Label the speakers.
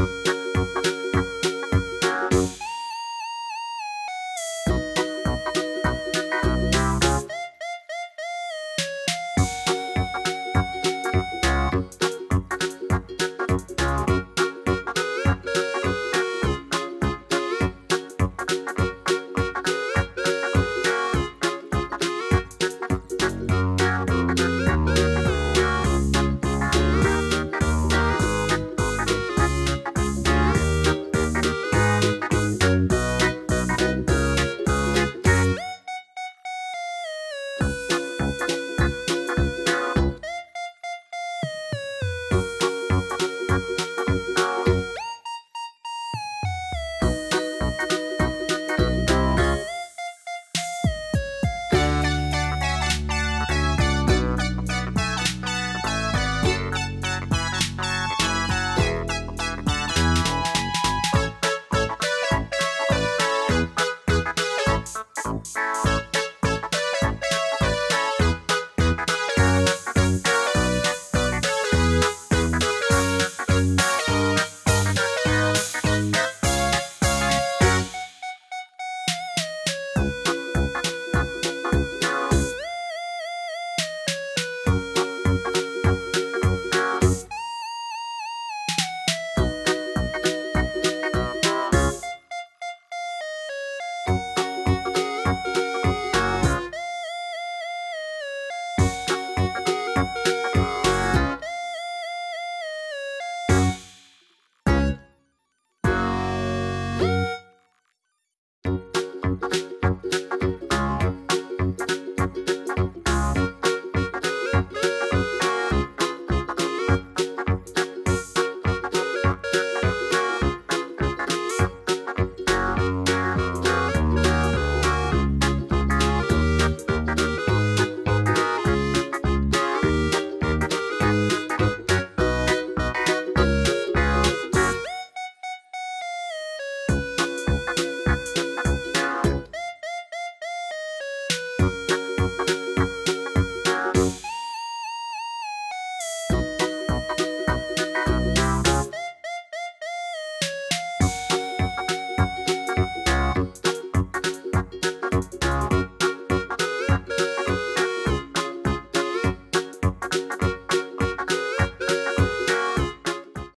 Speaker 1: you Thank you. Thank you.